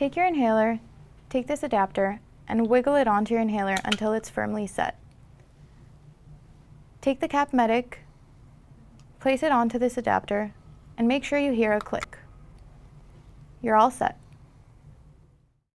Take your inhaler, take this adapter, and wiggle it onto your inhaler until it's firmly set. Take the CapMedic, place it onto this adapter, and make sure you hear a click. You're all set.